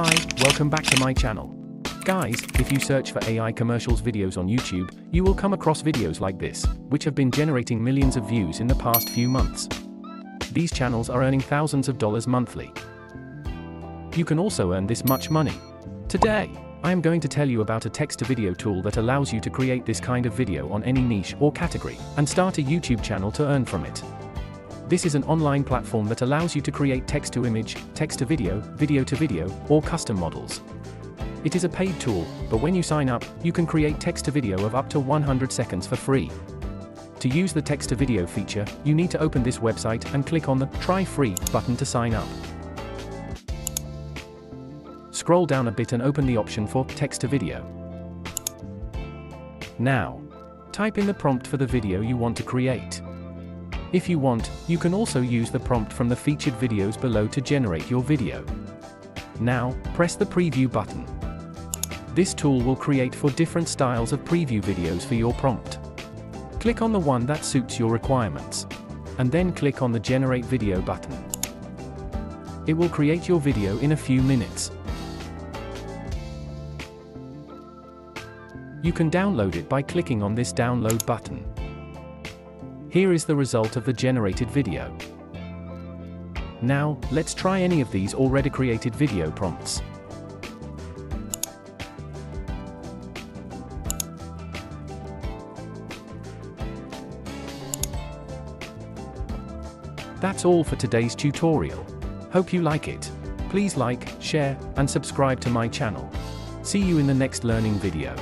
Hi, welcome back to my channel. Guys, if you search for AI commercials videos on YouTube, you will come across videos like this, which have been generating millions of views in the past few months. These channels are earning thousands of dollars monthly. You can also earn this much money. Today, I am going to tell you about a text-to-video tool that allows you to create this kind of video on any niche or category, and start a YouTube channel to earn from it. This is an online platform that allows you to create text-to-image, text-to-video, video-to-video, or custom models. It is a paid tool, but when you sign up, you can create text-to-video of up to 100 seconds for free. To use the text-to-video feature, you need to open this website and click on the Try Free button to sign up. Scroll down a bit and open the option for Text-to-Video. Now, type in the prompt for the video you want to create. If you want, you can also use the prompt from the featured videos below to generate your video. Now, press the preview button. This tool will create for different styles of preview videos for your prompt. Click on the one that suits your requirements. And then click on the generate video button. It will create your video in a few minutes. You can download it by clicking on this download button. Here is the result of the generated video. Now, let's try any of these already created video prompts. That's all for today's tutorial. Hope you like it. Please like, share, and subscribe to my channel. See you in the next learning video.